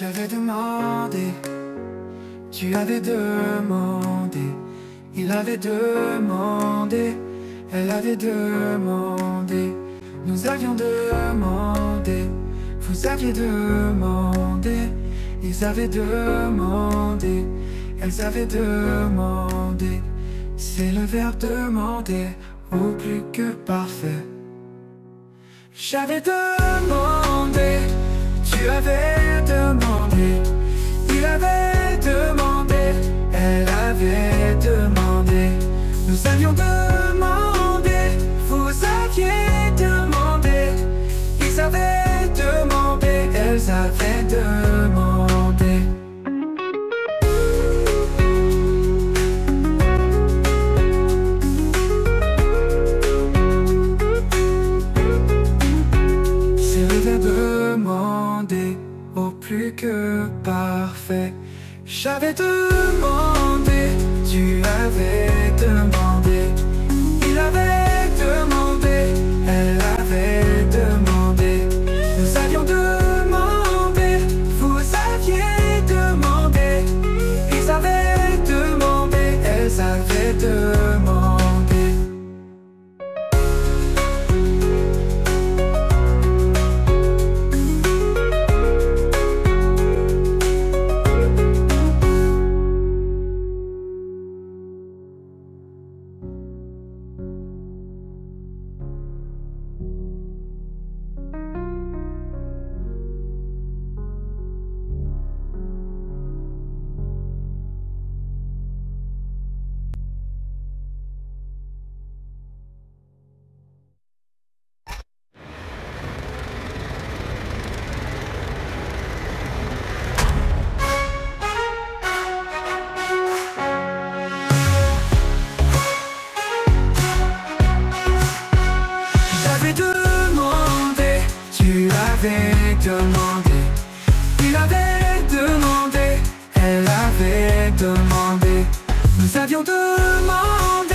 J'avais demandé, tu avais demandé, il avait demandé, elle avait demandé, nous avions demandé, vous aviez demandé, ils avaient demandé, elles avaient demandé. C'est le verbe demander au plus que parfait. J'avais demandé, tu avais nous avions demandé, vous aviez demandé, ils avaient demandé, elles avaient demandé. Verbe demander au plus que parfait. J'avais demandé, Ça vient de demain.